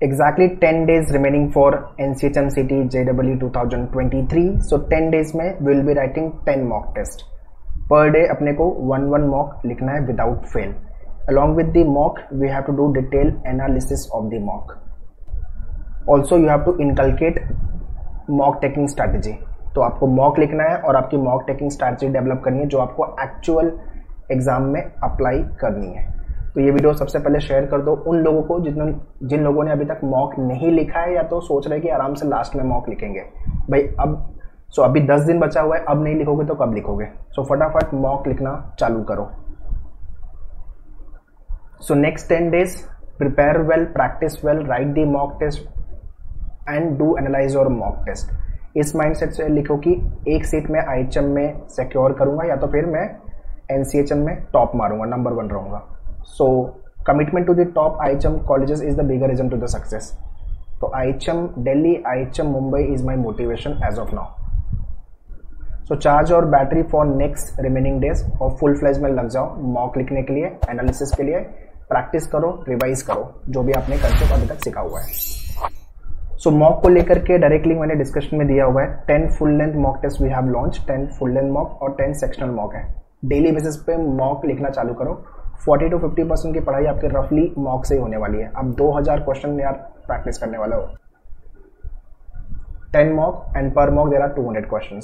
exactly 10 days remaining for NCHMCT JW 2023 so 10 days में we will be writing 10 mock test per day अपने को one one mock लिखना है without fail along with the mock we have to do detailed analysis of the mock also you have to inculcate mock taking strategy तो आपको mock लिखना है और आपकी मॉक टेकिंग स्ट्रैटेजी डेवलप करनी है जो आपको एक्चुअल एग्ज़ाम में अप्लाई करनी है तो ये वीडियो सबसे पहले शेयर कर दो उन लोगों को जिन जिन लोगों ने अभी तक मॉक नहीं लिखा है या तो सोच रहे कि आराम से लास्ट में मॉक लिखेंगे। भाई, अब सो अभी दस दिन बचा हुआ है, अब नहीं लिखोगे तो कब लिखोगे? सो फटाफट मॉक लिखना चालू करो। So next ten days prepare well practice well write the mock test and do analyze your mock test इस माइंडसेट से लिखो कि एक सीट में आई में सिक्योर करूँगा या तो फिर मैं एनसीएचएम में टॉप मारूँगा नंबर वन रहूँगा। So commitment to the top IHM colleges is the bigger reason to the success. So IHM Delhi, IHM Mumbai is my motivation as of now. So charge और battery for next remaining days और full fledge में लग जाओ mock लिखने के लिए analysis के लिए प्रैक्टिस करो रिवाइज करो जो भी आपने करके अभी तक सीखा हुआ है सो so, मॉक को लेकर के डायरेक्ट लिंक मैंने डिस्कशन में दिया हुआ है ten full length mock test we have launch ten full length mock और टेन सेक्शनल मॉक है डेली बेसिस पे मॉक लिखना चालू करो 40 टू 50 परसेंट की पढ़ाई आपके रफली मॉक से ही होने वाली है। अब 2000 क्वेश्चन में यार प्रैक्टिस करने वाले हो। 10 मॉक एंड पर mock there are 200 question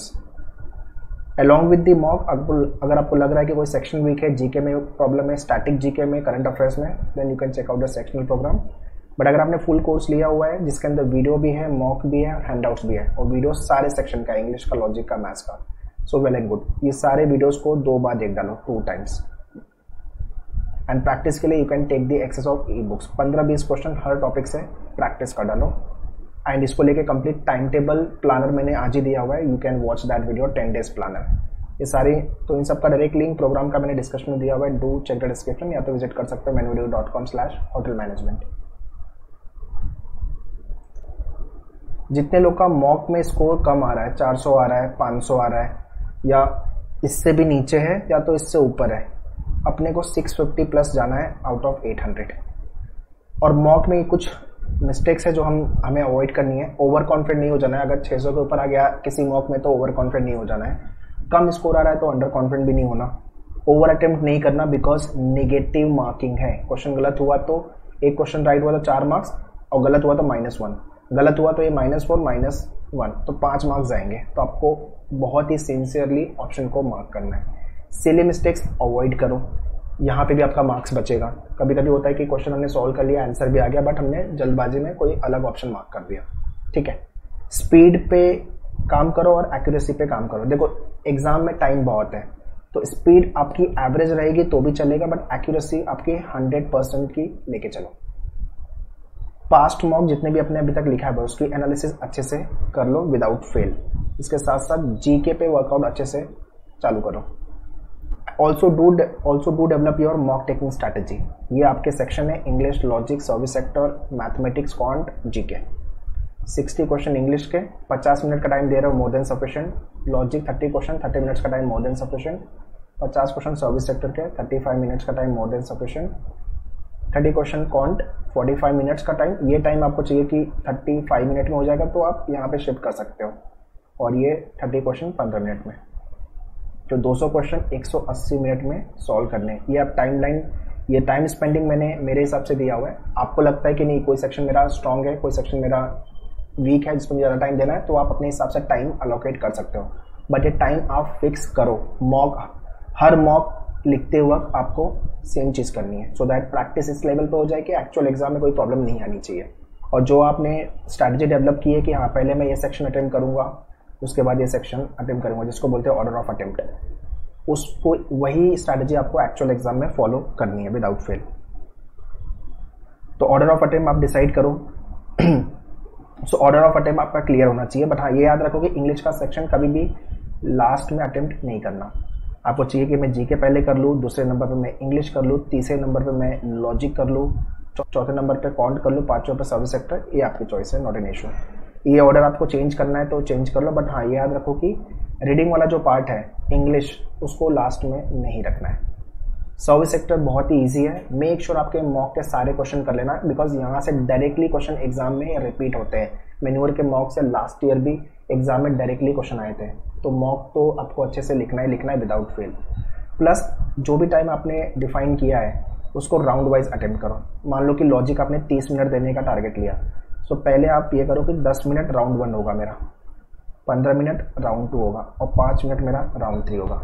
along with the mock अगर आपको लग रहा है कि कोई सेक्शन वीक है जीके में प्रॉब्लम है स्टैटिक जीके में करंट अफेयर्स में then you can check out the sectional program but अगर आपने फुल कोर्स लिया हुआ है, जिसके अंदर वीडियो भी है मॉक भी है हैंडआउट्स भी है, और वीडियो सारे सेक्शन का इंग्लिश का लॉजिक का मैथ्स का सो वेल एंड गुड ये सारे वीडियोस को दो बार देख डालो टू टाइम्स एंड प्रैक्टिस के लिए you can take the access of e books पंद्रह बीस क्वेश्चन हर टॉपिक से प्रैक्टिस कर डालो. एंड इसको लेके कंप्लीट टाइम टेबल प्लानर मैंने आज ही दिया हुआ है. You can watch that video ten days planner ये सारी तो इन सब का डायरेक्ट लिंक प्रोग्राम का मैंने डिस्कशन में दिया हुआ है. डू चेक द डिस्क्रिप्शन या तो विज़िट कर सकते हो मैनवीडियो dot com slash hotel management जितने लोग का मॉक में स्कोर कम आ रहा है 400 आ रहा है 500 आ रहा है, या इससे भी नीचे है या तो इससे ऊपर है अपने को 650 प्लस जाना है आउट ऑफ़ 800 और मॉक में कुछ मिस्टेक्स है जो हम, हमें अवॉइड करनी है. ओवर कॉन्फिडेंट नहीं हो जाना है. अगर 600 के ऊपर आ गया किसी मॉक में तो ओवर कॉन्फिडेंट नहीं हो जाना है. कम स्कोर आ रहा है तो अंडर कॉन्फिडेंट भी नहीं होना. ओवर अटेम्प्ट नहीं करना बिकॉज़ निगेटिव मार्किंग है. क्वेश्चन गलत हुआ तो एक क्वेश्चन राइट हुआ तो चार मार्क्स और गलत हुआ तो माइनस वन गलत हुआ तो ये माइनस फोर माइनस वन तो पाँच मार्क्स जाएँगे. तो आपको बहुत ही सिंसियरली ऑप्शन को मार्क करना है. सिली मिस्टेक्स अवॉइड करो। यहाँ पे भी आपका मार्क्स बचेगा। कभी कभी होता है कि क्वेश्चन हमने सॉल्व कर लिया आंसर भी आ गया बट हमने जल्दबाजी में कोई अलग ऑप्शन मार्क कर दिया। ठीक है? स्पीड पे काम करो और एक्यूरेसी पे काम करो। देखो एग्ज़ाम में टाइम बहुत है। तो स्पीड आपकी एवरेज रहेगी तो भी चलेगा बट एक्यूरेसी आपकी हंड्रेड परसेंट की लेके चलो। पास्ट मॉक जितने भी अपने अभी तक लिखा है, उसकी एनालिसिस अच्छे से कर लो विदाउट फेल इसके साथ साथ जीके पे वर्कआउट अच्छे से चालू करो। Also do also do develop your mock taking strategy ये आपके सेक्शन है English logic service sector mathematics quant G K sixty question English के, पचास मिनट का टाइम दे रहे हो more than sufficient logic thirty question thirty minutes का टाइम मोर देन सफिशियंट पचास क्वेश्चन सर्विस सेक्टर के थर्टी फाइव मिनट्स का time more than sufficient thirty question quant forty five minutes का टाइम ये टाइम आपको चाहिए कि थर्टी फाइव मिनट में हो जाएगा तो आप यहाँ पे शिफ्ट कर सकते हो. और ये थर्टी क्वेश्चन पंद्रह मिनट में. जो 200 क्वेश्चन 180 मिनट में सॉल्व करने ये आप टाइम लाइन ये टाइम स्पेंडिंग मैंने मेरे हिसाब से दिया हुआ है। आपको लगता है कि नहीं, कोई सेक्शन मेरा स्ट्रांग है, कोई सेक्शन मेरा वीक है जिसमें ज़्यादा टाइम देना है तो आप अपने हिसाब से टाइम अलोकेट कर सकते हो। बट ये टाइम आप फिक्स करो। मॉक हर मॉक लिखते वक्त आपको सेम चीज़ करनी है। सो दैट प्रैक्टिस इस लेवल पर हो जाए कि एक्चुअल एग्ज़ाम में कोई प्रॉब्लम नहीं आनी चाहिए। और जो आपने स्ट्रैटेजी डेवलप की है कि हाँ पहले मैं ये सेक्शन अटेंड करूँगा उसके बाद ये सेक्शन अटेम्प्ट करूँगा, जिसको बोलते हैं ऑर्डर ऑफ़ अटेम्प्ट उसको, वही स्ट्रैटेजी आपको एक्चुअल एग्ज़ाम में फॉलो करनी है विदाउट फेल तो ऑर्डर ऑफ़ अटेम्प्ट आप डिसाइड करो। सो ऑर्डर ऑफ़ अटेम्प्ट आपका क्लियर होना चाहिए बट हाँ ये याद रखो कि इंग्लिश का सेक्शन कभी भी लास्ट में अटेम्प्ट नहीं करना। आपको चाहिए कि मैं जी के पहले कर लूँ, दूसरे नंबर पर मैं इंग्लिश कर लूँ, तीसरे नंबर पर मैं लॉजिक कर लूँ चौथे नंबर पे कॉन्ट कर लूँ, पाँचवें पे सर्विस सेक्टर ये आपकी चॉइस है नॉट एन इशू ये ऑर्डर आपको चेंज करना है तो चेंज कर लो बट हाँ याद रखो कि रीडिंग वाला जो पार्ट है इंग्लिश उसको लास्ट में नहीं रखना है। सर्विस सेक्टर बहुत ही ईजी है। मेक श्योर आपके मॉक के सारे क्वेश्चन कर लेना बिकॉज़ यहाँ से डायरेक्टली क्वेश्चन एग्ज़ाम में रिपीट होते हैं। मेन्यूअर के मॉक से लास्ट ईयर भी एग्ज़ाम में डायरेक्टली क्वेश्चन आए थे। तो मॉक तो आपको अच्छे से लिखना है लिखना है विदाउट फेल प्लस जो भी टाइम आपने डिफाइन किया है, उसको राउंड वाइज अटेम्प्ट करो। मान लो कि लॉजिक आपने 30 मिनट देने का टारगेट लिया। सो पहले आप ये करो कि 10 मिनट राउंड वन होगा मेरा 15 मिनट राउंड टू होगा और 5 मिनट मेरा राउंड थ्री होगा।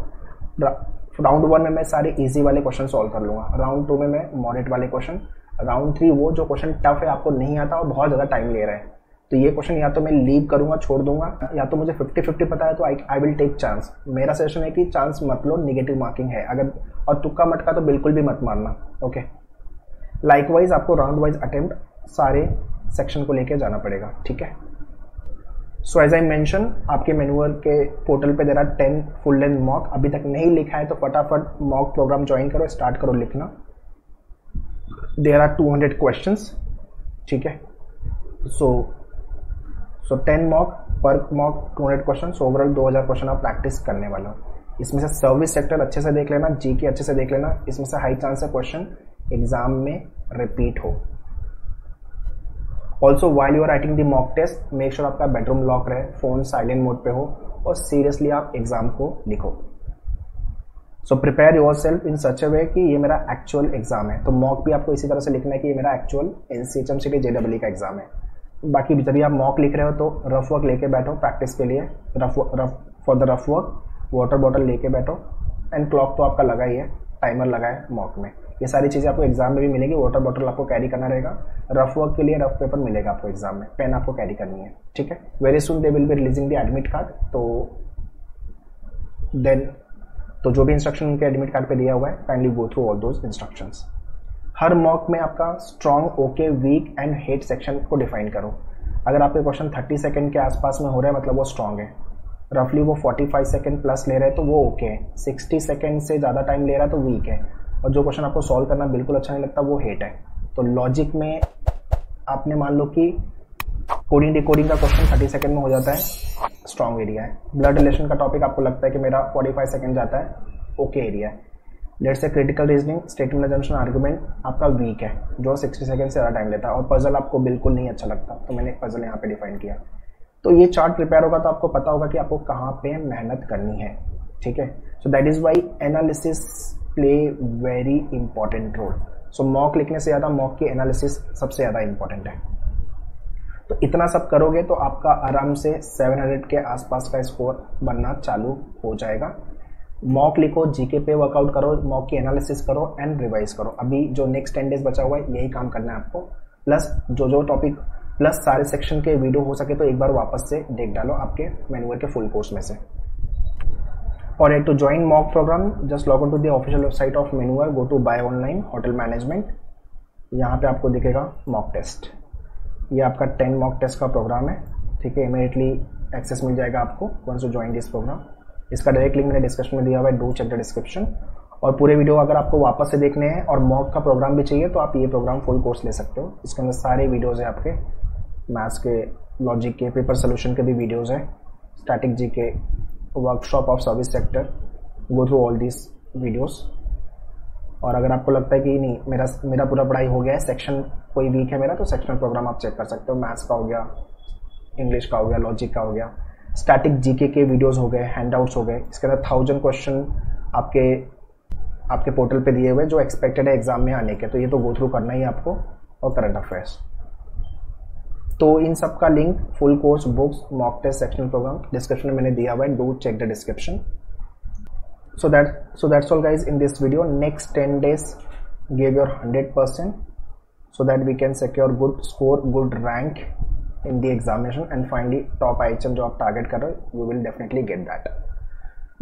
राउंड वन में मैं सारे इजी वाले क्वेश्चन सॉल्व कर लूँगा। राउंड टू में मैं मॉडरेट वाले क्वेश्चन राउंड थ्री वो जो क्वेश्चन टफ है, आपको नहीं आता और बहुत ज़्यादा टाइम ले रहा है। तो ये क्वेश्चन या तो मैं लीव करूँगा, छोड़ दूँगा, या तो मुझे फिफ्टी फिफ्टी पता है तो I I will take chance मेरा सजेशन है कि चांस मत लो निगेटिव मार्किंग है। अगर, और तुक्का मटका तो बिल्कुल भी मत मारना ओके लाइकवाइज आपको राउंड वाइज अटेम्प्ट सारे सेक्शन को लेके जाना पड़ेगा, ठीक है? सो एज आई मैंशन आपके मेन्यूअर के पोर्टल पे there ten full length mock अभी तक नहीं लिखा है तो फटाफट मॉक प्रोग्राम ज्वाइन करो स्टार्ट करो लिखना। There are two hundred question ठीक है? So so ten mock per mock two hundred question overall दो हज़ार क्वेश्चन आप प्रैक्टिस करने वाला हो। इसमें से सर्विस सेक्टर अच्छे से देख लेना जी के अच्छे से देख लेना। इसमें से हाई चांस है क्वेश्चन एग्ज़ाम में रिपीट हो। Also while you are writing the mock test make sure आपका बेडरूम लॉक रहे फ़ोन साइलेंट मोड पे हो, और सीरियसली आप एग्ज़ाम को लिखो। So prepare your self in such a way कि ये मेरा एक्चुअल एग्ज़ाम है। तो मॉक भी आपको इसी तरह से लिखना है कि ये मेरा actual N C H M C J का एग्ज़ाम है। बाकी जब भी आप मॉक लिख रहे हो तो रफ वर्क लेके बैठो प्रैक्टिस के लिए। Rough rough for the rough work water bottle लेके बैठो। एंड क्लॉक तो आपका लगा ही है टाइमर लगा है मॉक में। ये सारी चीज़ें आपको एग्ज़ाम में भी मिलेगी। वाटर बॉटल आपको कैरी करना रहेगा। रफ वर्क के लिए रफ पेपर मिलेगा आपको एग्ज़ाम में। पेन आपको कैरी करनी है। ठीक है? Very soon they will be releasing the admit card तो देन तो जो भी इंस्ट्रक्शन उनके एडमिट कार्ड पे दिया हुआ है kindly go through all those instructions her mock में आपका strong okay weak and hate section को डिफाइन करो। अगर आपके क्वेश्चन 30 सेकंड के आसपास में हो रहा है मतलब वो स्ट्रॉन्ग है। रफली वो 45 सेकंड प्लस ले रहे हैं तो वो ओके है। 60 सेकंड से ज़्यादा टाइम ले रहा है तो वीक है। और जो क्वेश्चन आपको सॉल्व करना बिल्कुल अच्छा नहीं लगता, वो हेट है। तो लॉजिक में आपने मान लो कि कोडिंग डिकोडिंग का क्वेश्चन थर्टी सेकंड में हो जाता है। स्ट्रॉन्ग एरिया है। ब्लड रिलेशन का टॉपिक आपको लगता है कि मेरा फोर्टी फाइव सेकेंड जाता है। ओके okay एरिया है। Let's say critical reasoning statement assumption argument आपका वीक है, जो सिक्सटी सेकेंड से ज़्यादा टाइम लेता है और पजल आपको बिल्कुल नहीं अच्छा लगता। तो मैंने एक पजल यहाँ पे डिफाइन किया। तो ये चार्ट प्रिपेयर होगा तो आपको पता होगा कि आपको कहाँ पे मेहनत करनी है। ठीक है? So that is why analysis play very important role so mock लिखने से ज़्यादा मॉक की एनालिसिस सबसे ज़्यादा इंपॉर्टेंट है। तो इतना सब करोगे तो आपका आराम से 700 के आसपास का स्कोर बनना चालू हो जाएगा। मॉक लिखो जीके पे वर्कआउट करो मॉक की एनालिसिस करो एंड रिवाइज करो। अभी जो नेक्स्ट टेन डेज़ बचा हुआ है, यही काम करना है आपको। प्लस जो जो टॉपिक प्लस सारे सेक्शन के वीडियो हो सके तो एक बार वापस से देख डालो आपके मेन्यूअर के फुल कोर्स में से। और to join mock program just log in to the official website of मेन्यूअर go to buy online hotel management यहाँ पे आपको दिखेगा मॉक टेस्ट ये आपका टेन मॉक टेस्ट का प्रोग्राम है. ठीक है इमीडिएटली एक्सेस मिल जाएगा आपको once to join this program इसका डायरेक्ट लिंक मैंने डिस्क्रिप्शन में दिया हुआ है डू चेक द डिस्क्रिप्शन और पूरे वीडियो अगर आपको वापस से देखने हैं और मॉक का प्रोग्राम भी चाहिए तो आप ये प्रोग्राम फुल कोर्स ले सकते हो. इसके अंदर सारे वीडियोज़ हैं आपके. मैथ्स के लॉजिक के पेपर सोल्यूशन के भी वीडियोज़ हैं. Static G K workshop of service sector go through all this videos और अगर आपको लगता है कि नहीं, मेरा मेरा पूरा पढ़ाई हो गया है सेक्शन कोई वीक है मेरा तो सेक्शनल प्रोग्राम आप चेक कर सकते हो। मैथ्स का हो गया इंग्लिश का हो गया लॉजिक का हो गया। स्टैटिक जीके के वीडियोस हो गए हैंडआउट्स हो गए। इसके अंदर थाउज़ेंड क्वेश्चन आपके आपके पोर्टल पे दिए हुए जो एक्सपेक्टेड है एग्ज़ाम में आने के। तो ये तो गो थ्रू करना ही आपको, और करंट अफेयर्स तो इन सब का link full course books mock test sectional program description में मैंने दिया हुआ है do check the description so that so that's all guys in this video next ten days give your hundred percent so that we can secure good score good rank in the examination and finally top I H M जो आप target कर रहे हो you will definitely get that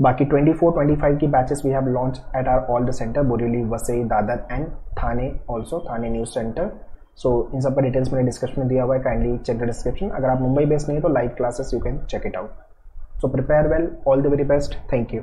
बाकी 24, 25 की batches we have launch at our all the center Borivali Vasai Dadar and Thane also Thane news center so इन सब पर details मैंने डिस्क्रिप्शन में दिया हुआ है काइंडली चेक द डिस्क्रिप्शन अगर आप मुंबई बेस्ड नहीं है तो live classes you can check it out so prepare well all the very best thank you